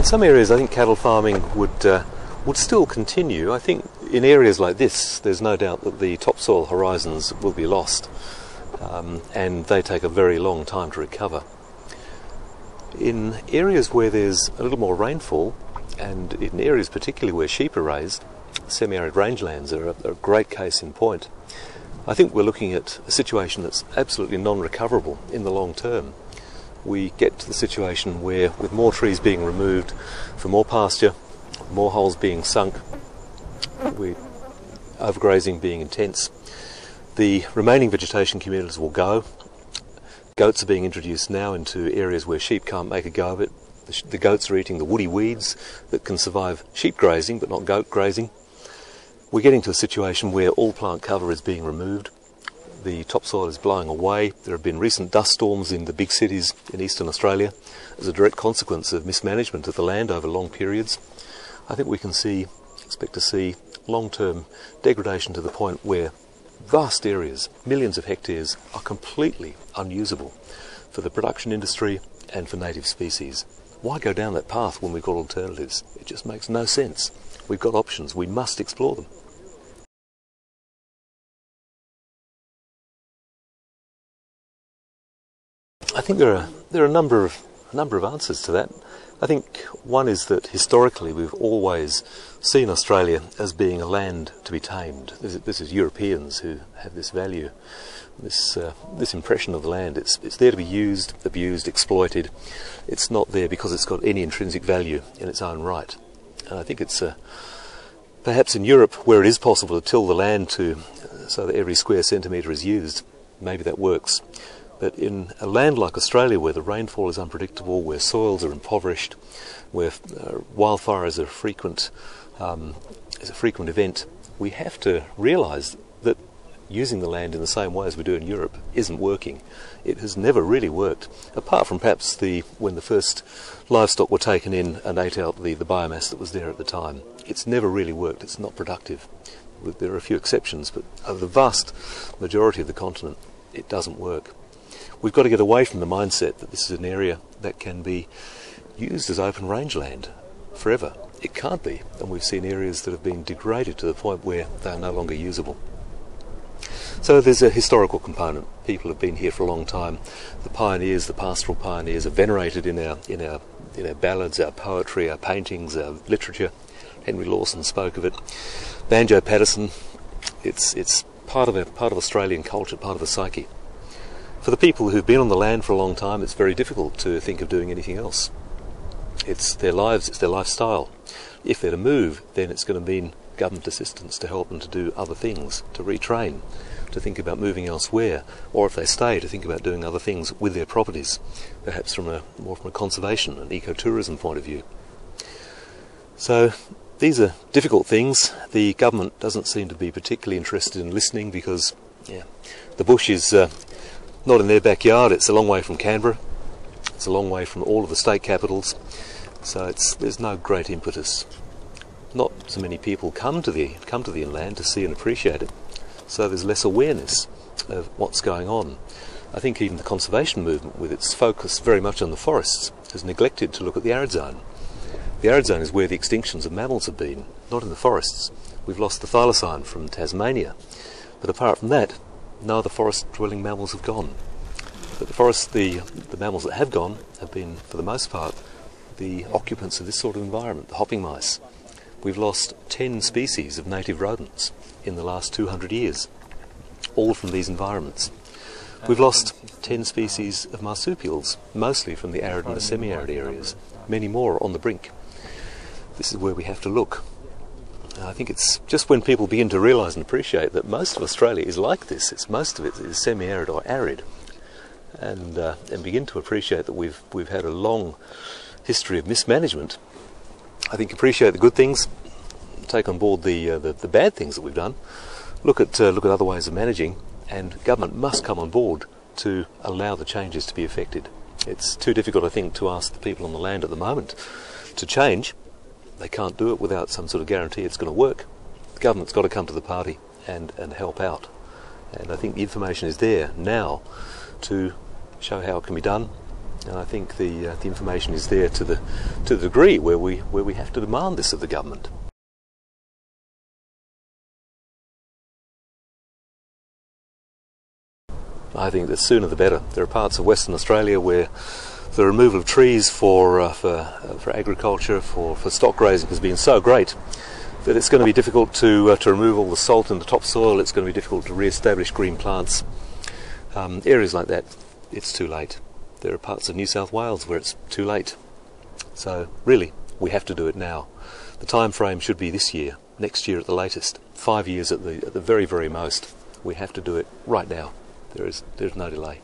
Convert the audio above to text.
In some areas, I think cattle farming would uh, would still continue. I think in areas like this, there's no doubt that the topsoil horizons will be lost, um, and they take a very long time to recover. In areas where there's a little more rainfall, and in areas particularly where sheep are raised, semi-arid rangelands are a, are a great case in point. I think we're looking at a situation that's absolutely non-recoverable in the long term. We get to the situation where, with more trees being removed for more pasture, more holes being sunk, with overgrazing being intense, the remaining vegetation communities will go. Goats are being introduced now into areas where sheep can't make a go of it. The goats are eating the woody weeds that can survive sheep grazing but not goat grazing. We're getting to a situation where all plant cover is being removed. The topsoil is blowing away. There have been recent dust storms in the big cities in eastern Australia as a direct consequence of mismanagement of the land over long periods. I think we can see, expect to see long-term degradation to the point where vast areas, millions of hectares, are completely unusable for the production industry and for native species. Why go down that path when we've got alternatives? It just makes no sense. We've got options. We must explore them. I think there are there are a number of a number of answers to that. I think one is that historically we've always seen Australia as being a land to be tamed. This is, this is Europeans who have this value, this uh, this impression of the land. It's it's there to be used, abused, exploited. It's not there because it's got any intrinsic value in its own right. And I think it's uh, perhaps in Europe where it is possible to till the land to so that every square centimetre is used. Maybe that works. But in a land like Australia, where the rainfall is unpredictable, where soils are impoverished, where uh, wildfires are frequent, um, is a frequent event, we have to realise that using the land in the same way as we do in Europe isn't working. It has never really worked, apart from perhaps the when the first livestock were taken in and ate out the, the biomass that was there at the time. It's never really worked. It's not productive. There are a few exceptions, but over the vast majority of the continent, it doesn't work. We've got to get away from the mindset that this is an area that can be used as open rangeland forever. It can't be, and we've seen areas that have been degraded to the point where they are no longer usable. So there's a historical component. People have been here for a long time. The pioneers, the pastoral pioneers, are venerated in our in our in our ballads, our poetry, our paintings, our literature. Henry Lawson spoke of it. Banjo Paterson. It's it's part of a part of Australian culture, part of the psyche. For the people who've been on the land for a long time, it's very difficult to think of doing anything else. It's their lives, it's their lifestyle. If they're to move, then it's going to mean government assistance to help them to do other things, to retrain, to think about moving elsewhere, or if they stay, to think about doing other things with their properties, perhaps from a more from a conservation and ecotourism point of view. So these are difficult things. The government doesn't seem to be particularly interested in listening because, yeah, the bush is uh, not in their backyard. It's a long way from Canberra. It's a long way from all of the state capitals. So it's there's no great impetus. Not so many people come to the come to the inland to see and appreciate it. So there's less awareness of what's going on. I think even the conservation movement, with its focus very much on the forests, has neglected to look at the arid zone. The arid zone is where the extinctions of mammals have been, not in the forests. We've lost the thylacine from Tasmania. But apart from that, no the forest-dwelling mammals have gone. But the forest, the, the mammals that have gone have been, for the most part, the occupants of this sort of environment, the hopping mice. We've lost 10 species of native rodents in the last 200 years, all from these environments. We've lost 10 species of marsupials, mostly from the arid and the semi-arid areas, many more on the brink. This is where we have to look. I think it's just when people begin to realise and appreciate that most of Australia is like this. It's most of it is semi-arid or arid, and uh, and begin to appreciate that we've we've had a long history of mismanagement. I think appreciate the good things, take on board the uh, the, the, bad things that we've done. Look at uh, look at other ways of managing, and government must come on board to allow the changes to be effected. It's too difficult, I think, to ask the people on the land at the moment to change they can't do it without some sort of guarantee it's going to work. The government's got to come to the party and, and help out. And I think the information is there now to show how it can be done And I think the, uh, the information is there to the, to the degree where we, where we have to demand this of the government. I think the sooner the better. There are parts of Western Australia where the removal of trees for, uh, for, uh, for agriculture, for, for stock grazing has been so great that it's going to be difficult to, uh, to remove all the salt in the topsoil, it's going to be difficult to re-establish green plants. Um, areas like that, it's too late. There are parts of New South Wales where it's too late. So really, we have to do it now. The time frame should be this year, next year at the latest, five years at the, at the very, very most. We have to do it right now. There is, there's no delay.